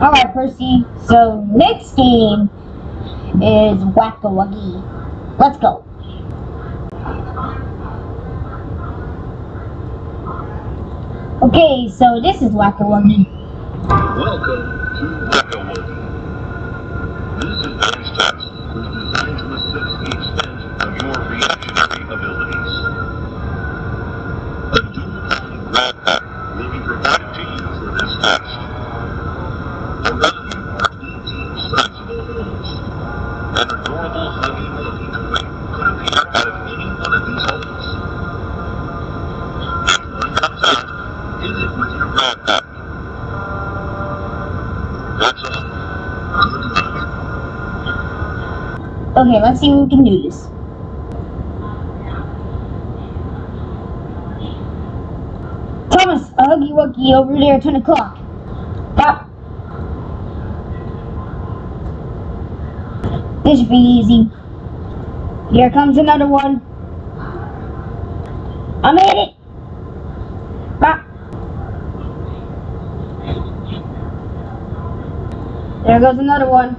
Alright, Percy. So, next game is Whack-A-Wuggy. Let's go. Okay, so this is Whack-A-Wuggy. Welcome to Whack-A-Wuggy. This advanced test was designed to assess the extent of your reactionary abilities. A dual poly grad pack will be provided to you for this test. An adorable Huggy toy could appear out of any one of these holes. One comes out, it. That's all. Good luck. Okay, let's see if we can do this. Thomas, Huggy Wuggy over there at 10 o'clock. This should be easy. Here comes another one. I made it. Stop. There goes another one.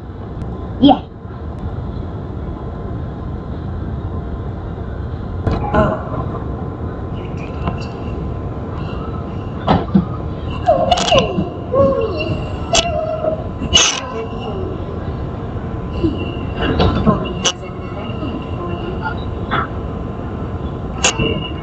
Thank you.